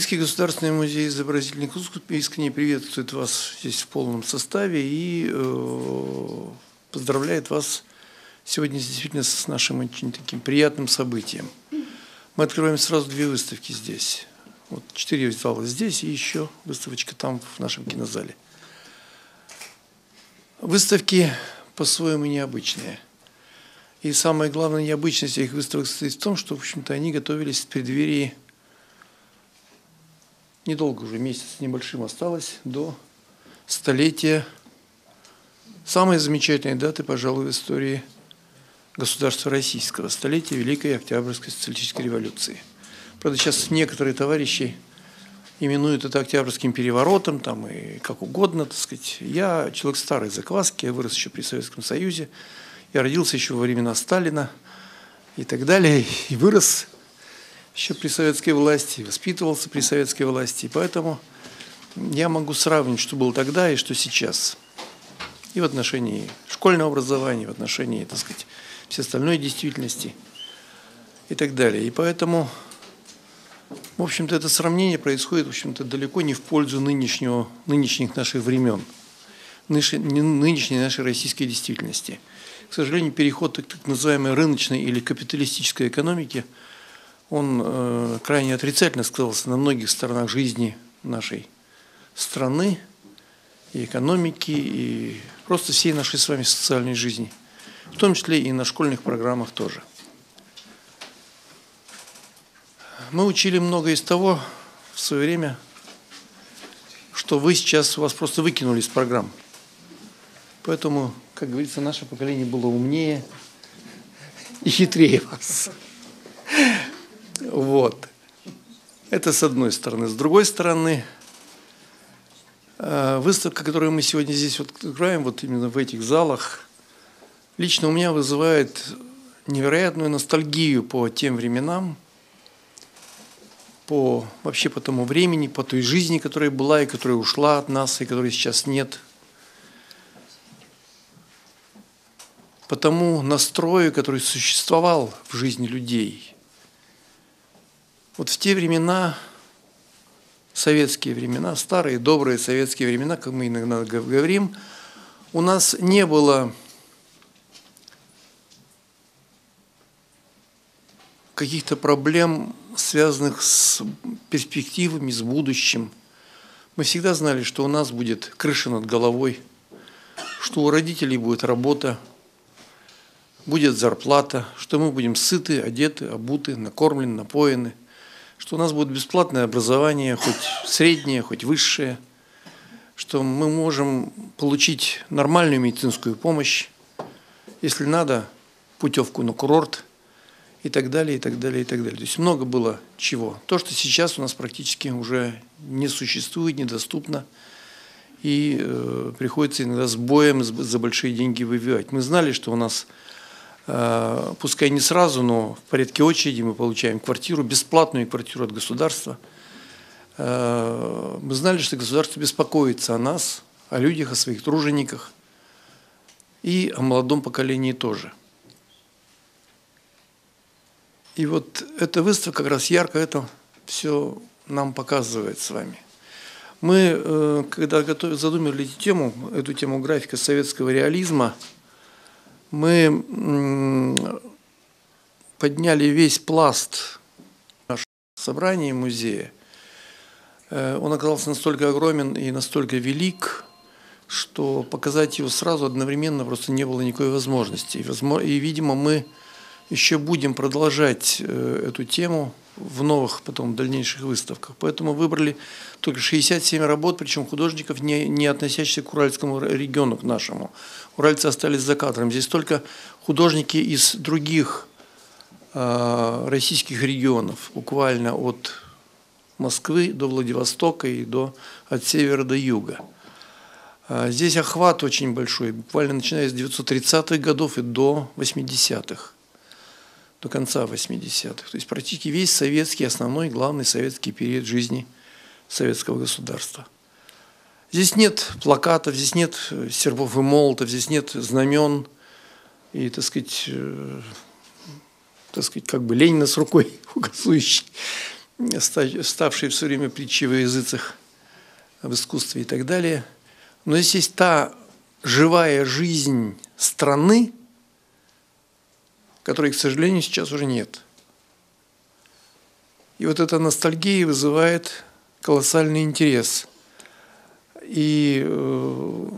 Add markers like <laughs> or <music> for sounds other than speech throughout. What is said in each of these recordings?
Лидский государственный музей изобразительных искусств искренне приветствует вас здесь в полном составе и э, поздравляет вас сегодня действительно с нашим очень таким приятным событием. Мы открываем сразу две выставки здесь. Вот четыре зала здесь и еще выставочка там в нашем кинозале. Выставки по-своему необычные. И самая главная необычность этих выставок состоит в том, что, в общем-то, они готовились в преддверии, недолго уже, месяц небольшим осталось, до столетия самой замечательной даты, пожалуй, в истории государства российского, столетия Великой Октябрьской социалистической революции. Правда, сейчас некоторые товарищи именуют это Октябрьским переворотом, там и как угодно, так сказать. Я человек старой закваски, я вырос еще при Советском Союзе, я родился еще во времена Сталина и так далее, и вырос еще при советской власти, воспитывался при советской власти, поэтому я могу сравнить, что было тогда и что сейчас. И в отношении школьного образования, в отношении, так сказать, всей остальной действительности и так далее. И поэтому, в общем-то, это сравнение происходит, в общем-то, далеко не в пользу нынешнего, нынешних наших времен, нынешней нашей российской действительности – к сожалению, переход к так называемой рыночной или капиталистической экономике, он э, крайне отрицательно сказался на многих сторонах жизни нашей страны, и экономики, и просто всей нашей с вами социальной жизни, в том числе и на школьных программах тоже. Мы учили много из того в свое время, что вы сейчас, вас просто выкинули из программ. Поэтому как говорится, наше поколение было умнее и хитрее вас. Вот. Это с одной стороны. С другой стороны, э, выставка, которую мы сегодня здесь вот открываем, вот именно в этих залах, лично у меня вызывает невероятную ностальгию по тем временам, по вообще по тому времени, по той жизни, которая была и которая ушла от нас, и которой сейчас нет – по тому настрою, который существовал в жизни людей. Вот в те времена, советские времена, старые добрые советские времена, как мы иногда говорим, у нас не было каких-то проблем, связанных с перспективами, с будущим. Мы всегда знали, что у нас будет крыша над головой, что у родителей будет работа, будет зарплата, что мы будем сыты, одеты, обуты, накормлены, напоены, что у нас будет бесплатное образование, хоть среднее, хоть высшее, что мы можем получить нормальную медицинскую помощь, если надо, путевку на курорт и так далее, и так далее, и так далее. То есть много было чего. То, что сейчас у нас практически уже не существует, недоступно, и э, приходится иногда с боем за большие деньги выбивать. Мы знали, что у нас пускай не сразу, но в порядке очереди мы получаем квартиру, бесплатную квартиру от государства. Э, мы знали, что государство беспокоится о нас, о людях, о своих тружениках и о молодом поколении тоже. И вот эта выставка как раз ярко это все нам показывает с вами. Мы, э, когда задумали тему, эту тему графика советского реализма – мы подняли весь пласт нашего собрания музея. Э, он оказался настолько огромен и настолько велик, что показать его сразу одновременно просто не было никакой возможности. И, видимо, мы еще будем продолжать э, эту тему в новых потом дальнейших выставках. Поэтому выбрали только 67 работ, причем художников, не, не относящихся к Уральскому региону, к нашему. Уральцы остались за кадром. Здесь только художники из других э, российских регионов, буквально от Москвы до Владивостока и до, от севера до юга. А здесь охват очень большой, буквально начиная с 930-х годов и до 80-х до конца 80-х. То есть практически весь советский, основной, главный советский период жизни советского государства. Здесь нет плакатов, здесь нет э, сербов и молотов, здесь нет знамен и, так сказать, э, так сказать, как бы Ленина с рукой <laughs> указующий. ставшие все время притчи во языцах в искусстве и так далее. Но здесь есть та живая жизнь страны, которой, к сожалению, сейчас уже нет. И вот эта ностальгия вызывает колоссальный интерес. И э,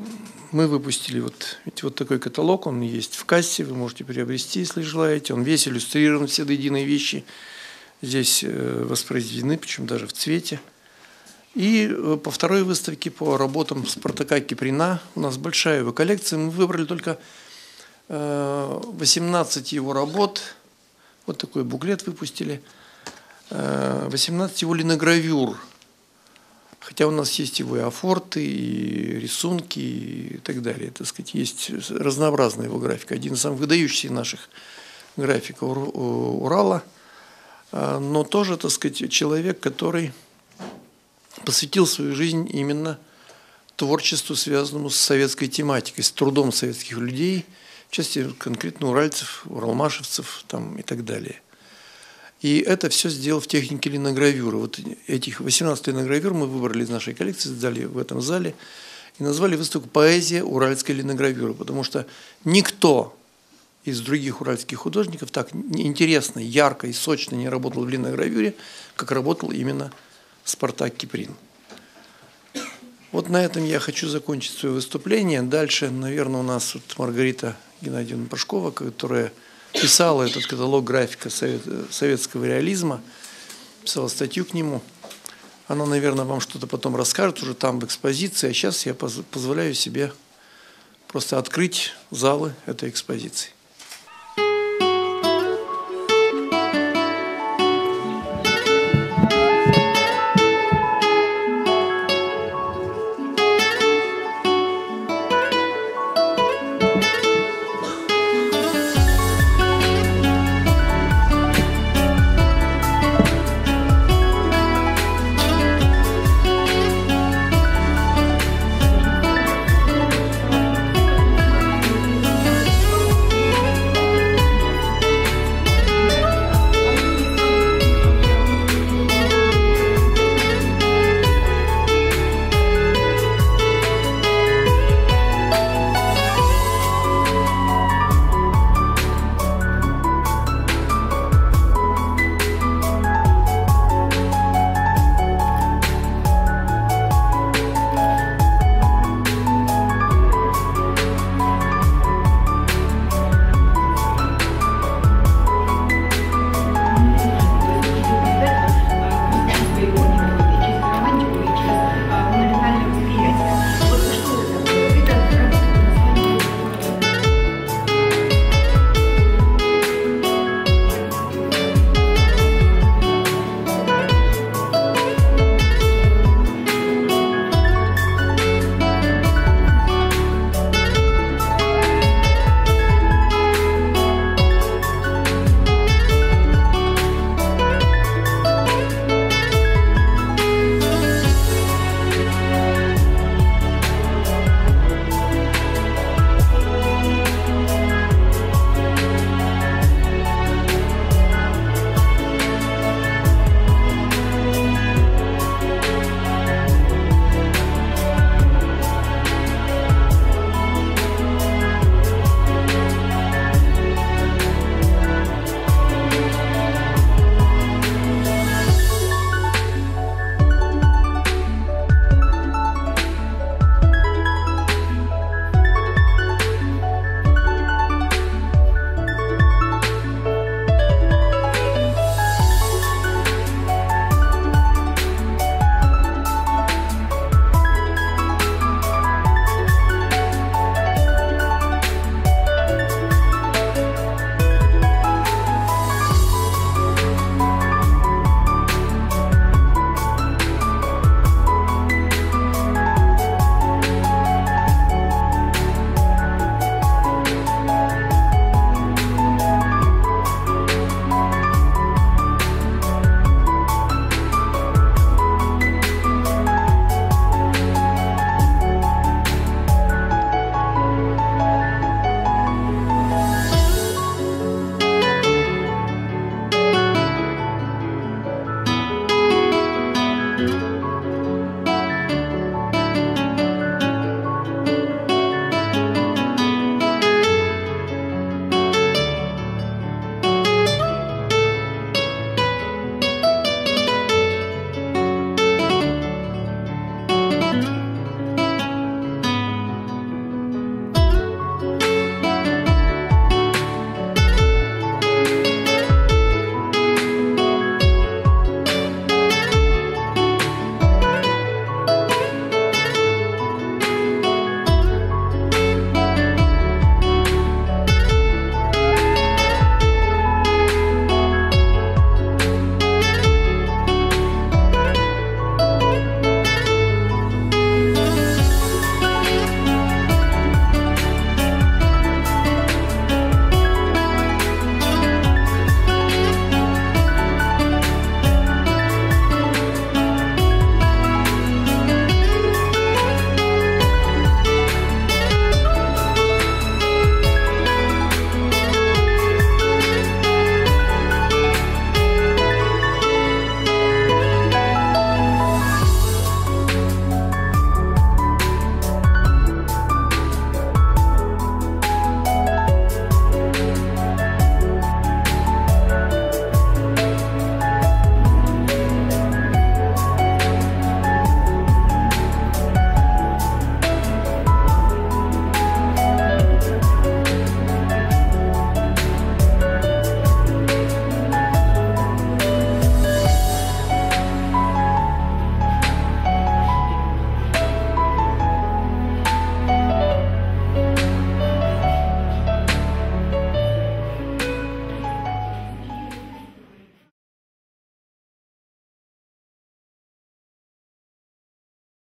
мы выпустили вот, ведь вот такой каталог, он есть в кассе, вы можете приобрести, если желаете. Он весь иллюстрирован, все до единой вещи здесь э, воспроизведены, причем даже в цвете. И э, по второй выставке по работам Спартака Киприна у нас большая его коллекция. Мы выбрали только 18 его работ. Вот такой буклет выпустили. 18 его линогравюр – Хотя у нас есть и афорты, и рисунки, и так далее. Так сказать, есть разнообразная его графика. Один из самых выдающихся наших графиков Урала. А, но тоже, так сказать, человек, который посвятил свою жизнь именно творчеству, связанному с советской тематикой, с трудом советских людей, в частности, конкретно уральцев, уралмашевцев там, и так далее – и это все сделал в технике линогравюры. Вот этих 18 линогравюр мы выбрали из нашей коллекции, сдали в этом зале и назвали выставку «Поэзия уральской линогравюры», потому что никто из других уральских художников так интересно, ярко и сочно не работал в линогравюре, как работал именно Спартак Киприн. Вот на этом я хочу закончить свое выступление. Дальше, наверное, у нас вот Маргарита Геннадьевна Пашкова, которая писала этот каталог графика советского реализма, писала статью к нему. Она, наверное, вам что-то потом расскажет уже там в экспозиции, а сейчас я позволяю себе просто открыть залы этой экспозиции.